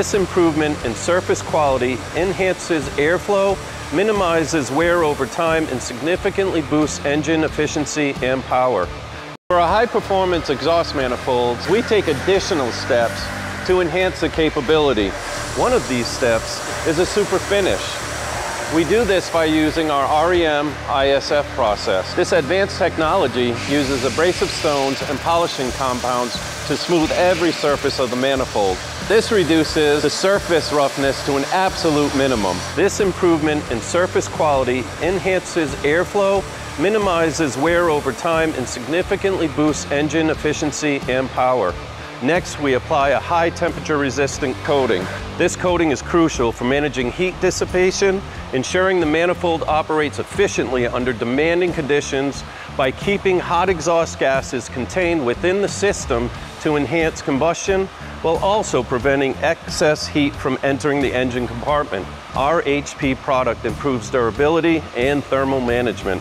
This improvement in surface quality enhances airflow, minimizes wear over time, and significantly boosts engine efficiency and power. For our high-performance exhaust manifolds, we take additional steps to enhance the capability. One of these steps is a super finish. We do this by using our REM ISF process. This advanced technology uses abrasive stones and polishing compounds to smooth every surface of the manifold. This reduces the surface roughness to an absolute minimum. This improvement in surface quality enhances airflow minimizes wear over time, and significantly boosts engine efficiency and power. Next, we apply a high temperature resistant coating. This coating is crucial for managing heat dissipation, ensuring the manifold operates efficiently under demanding conditions by keeping hot exhaust gases contained within the system to enhance combustion, while also preventing excess heat from entering the engine compartment. Our HP product improves durability and thermal management.